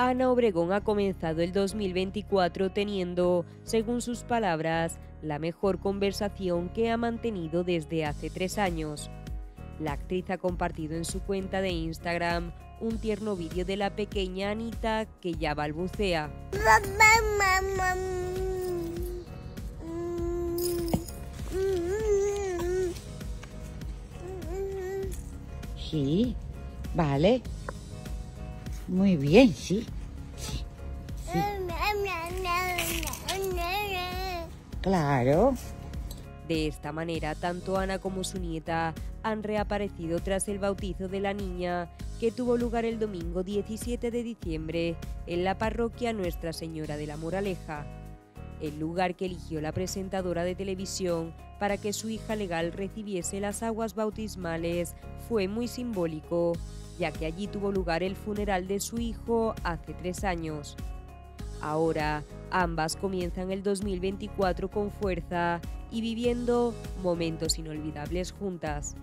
Ana Obregón ha comenzado el 2024 teniendo, según sus palabras, la mejor conversación que ha mantenido desde hace tres años. La actriz ha compartido en su cuenta de Instagram un tierno vídeo de la pequeña Anita que ya balbucea. Sí, vale. Muy bien, sí. Sí. sí. Claro. De esta manera, tanto Ana como su nieta han reaparecido tras el bautizo de la niña que tuvo lugar el domingo 17 de diciembre en la parroquia Nuestra Señora de la Moraleja, el lugar que eligió la presentadora de televisión para que su hija legal recibiese las aguas bautismales fue muy simbólico, ya que allí tuvo lugar el funeral de su hijo hace tres años. Ahora, ambas comienzan el 2024 con fuerza y viviendo momentos inolvidables juntas.